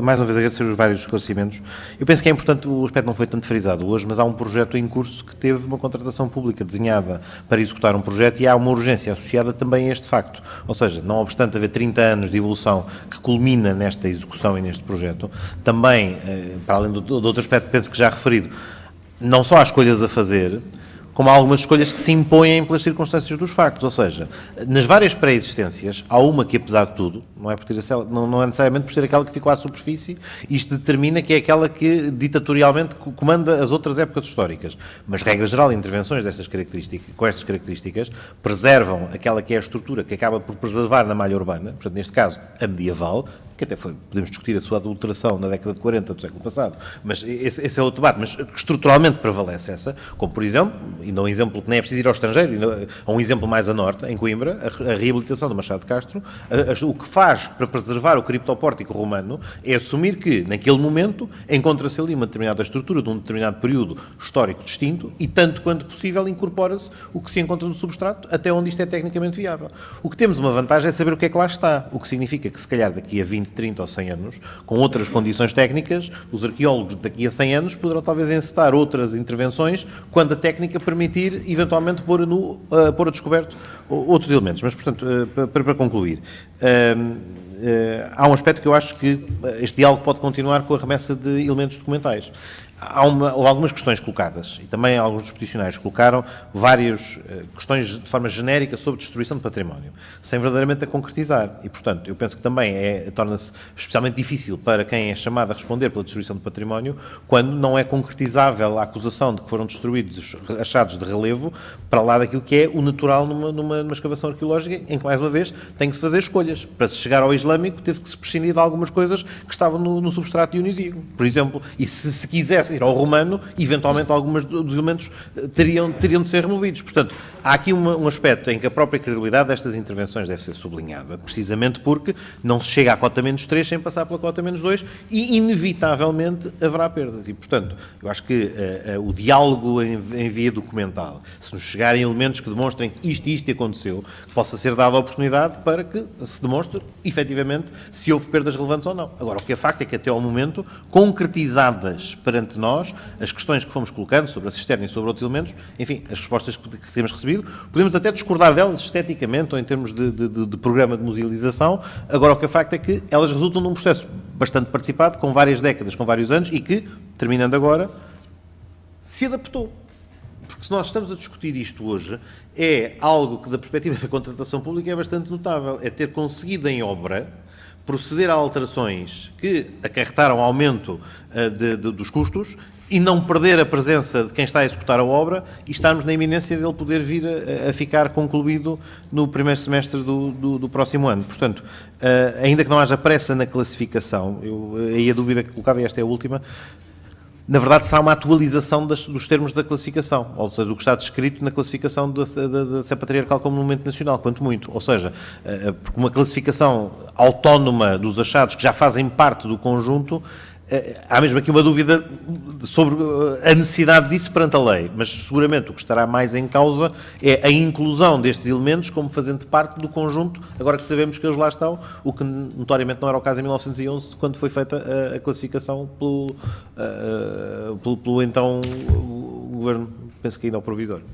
Mais uma vez agradecer os vários esclarecimentos. Eu penso que é importante, o aspecto não foi tanto frisado hoje, mas há um projeto em curso que teve uma contratação pública desenhada para executar um projeto e há uma urgência associada também a este facto. Ou seja, não obstante haver 30 anos de evolução que culmina nesta execução e neste projeto, também, eh, para além do, do outro aspecto, penso que já referido, não só há escolhas a fazer, como há algumas escolhas que se impõem pelas circunstâncias dos factos. Ou seja, nas várias pré-existências, há uma que, apesar de tudo, não é, por ter não, não é necessariamente por ser aquela que ficou à superfície, isto determina que é aquela que ditatorialmente comanda as outras épocas históricas. Mas, regra geral, intervenções destas características, com estas características preservam aquela que é a estrutura que acaba por preservar na malha urbana, portanto, neste caso, a medieval, que até foi, podemos discutir a sua adulteração na década de 40 do século passado, mas esse, esse é outro debate, mas estruturalmente prevalece essa, como por exemplo, e um exemplo que nem é preciso ir ao estrangeiro, a um exemplo mais a norte, em Coimbra, a, a reabilitação do Machado de Castro, a, a, o que faz para preservar o criptopórtico romano é assumir que, naquele momento, encontra-se ali uma determinada estrutura de um determinado período histórico distinto e, tanto quanto possível, incorpora-se o que se encontra no substrato até onde isto é tecnicamente viável. O que temos uma vantagem é saber o que é que lá está, o que significa que, se calhar, daqui a 20 20, 30 ou 100 anos, com outras condições técnicas, os arqueólogos daqui a 100 anos poderão talvez encetar outras intervenções quando a técnica permitir, eventualmente, pôr nu, uh, pôr a descoberto outros elementos. Mas, portanto, uh, para, para, concluir, uh, há um aspecto que eu acho que este diálogo pode continuar com a remessa de elementos documentais há uma, algumas questões colocadas e também alguns dos peticionários colocaram várias uh, questões de forma genérica sobre destruição de património, sem verdadeiramente a concretizar. E, portanto, eu penso que também é, torna-se especialmente difícil para quem é chamado a responder pela destruição de património quando não é concretizável a acusação de que foram destruídos achados de relevo para lá daquilo que é o natural numa, numa, numa escavação arqueológica, em que, mais uma vez, tem que se fazer escolhas. Para se chegar ao islâmico, teve que se prescindir de algumas coisas que estavam no, no substrato dionisíaco, por exemplo. E se se quisesse ir ao romano, eventualmente alguns dos elementos eh, teriam, teriam de ser removidos. Portanto, há aqui uma, um aspecto em que a própria credibilidade destas intervenções deve ser sublinhada, precisamente porque não se chega à cota menos 3 sem passar pela cota menos 2 e, inevitavelmente, haverá perdas. E, portanto, eu acho que uh, uh, o diálogo em, em, via documental, se nos chegarem elementos que demonstrem que isto e isto aconteceu, possa ser dada a oportunidade para que se demonstre, efetivamente, se houve perdas relevantes ou não. Agora, o que é facto é que, até ao momento, concretizadas perante nós, as questões que fomos colocando sobre a cisterna e sobre outros elementos, enfim, as respostas que, que temos recebido, podemos até discordar delas esteticamente ou em termos de, de, de, de programa de musealização, agora o que é facto é que elas resultam de um processo bastante participado, com várias décadas, com vários anos, e que, terminando agora, se adaptou. Porque se nós estamos a discutir isto hoje, é algo que, da perspectiva da contratação pública, é bastante notável. É ter conseguido em obra proceder a alterações que acarretaram aumento uh, de, de, dos custos e não perder a presença de quem está a executar a obra e estarmos na iminência dele poder vir a, a ficar concluído no primeiro semestre do, do, do próximo ano. Portanto, uh, ainda que não haja pressa na classificação, eu, aí a dúvida que colocava, e esta é a última, na verdade, será uma atualização das, dos termos da classificação, ou seja, do que está descrito na classificação da, da, Sé Patriarcal como monumento nacional, quanto muito. Ou seja, eh, porque uma classificação autónoma dos achados que já fazem parte do conjunto há mesmo aqui uma dúvida sobre a necessidade disso perante a lei, mas seguramente o que estará mais em causa é a inclusão destes elementos como fazendo parte do conjunto, agora que sabemos que eles lá estão, o que notoriamente não era o caso em 1911, quando foi feita a, a classificação pelo, pelo, pelo, então governo, penso que ainda ao provisório.